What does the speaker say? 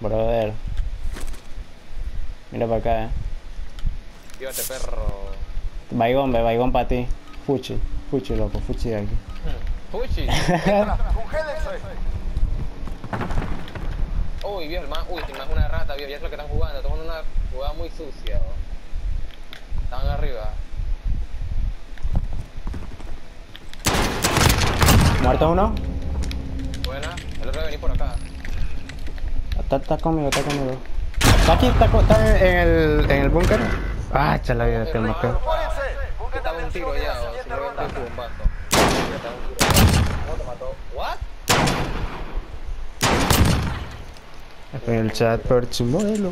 Brother. Mira para acá, eh. Fíjate, perro. Baigón, ve, baigón para ti. Fuchi, fuchi, loco, fuchi de aquí. Fuchi. Uy, viejo, el man, uy, es una rata, viejo, ya es lo que están jugando, están jugando una jugada muy sucia. bro. Están arriba. ¿Muerto uno? Buena. El otro debe venir por acá. Está, está conmigo, está conmigo. Está aquí, está, está en el, en el búnker. Ah, chala vida, te marqué. Apórense. Busquen Estaba un tiro ya, en la o siguiente simplemente ronda. un bombazo. Ya estaba un tiro. ¿Cómo te mató? ¿What? En el chat por tu modelo.